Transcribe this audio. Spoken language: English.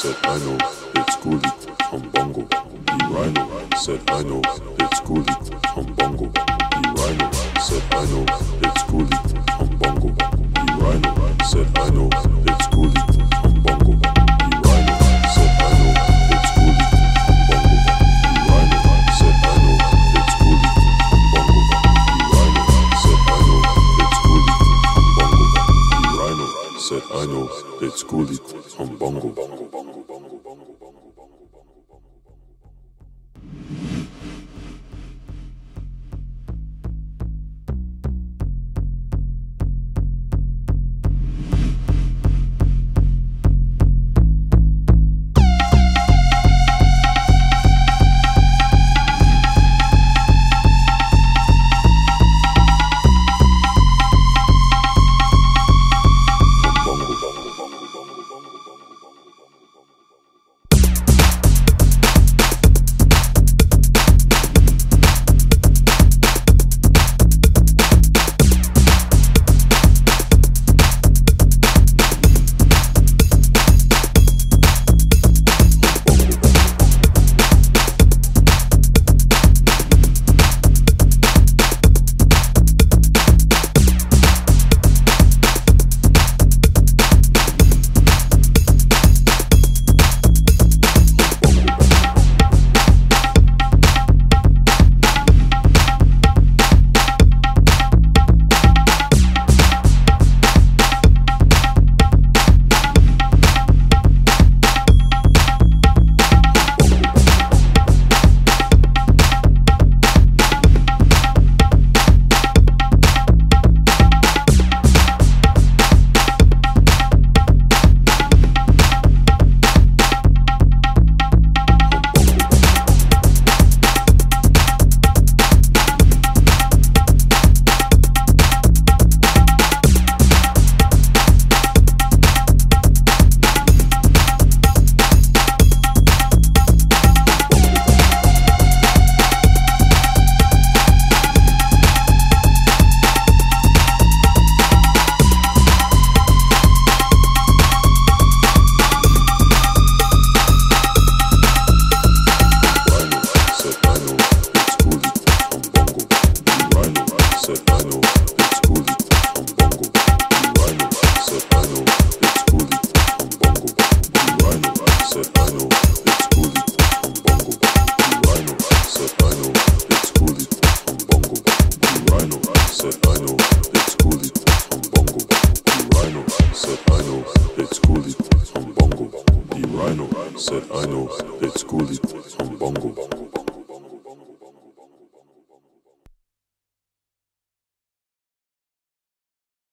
said I know it's coolie humbungle. The Rhino said I know it's coolie humbungle. The Rhino said I know it's coolie humbungle. The Rhino said I know it's coolie humbungle. The Rhino said I know it's coolie humbungle. The Rhino said I know it's coolie humbungle. The Rhino said I know it's coolie humbungle. The Rhino said I know it's coolie humbungle. Humbungle. cool it, on bongo. The rhino said I know, let's cool it, on bongo.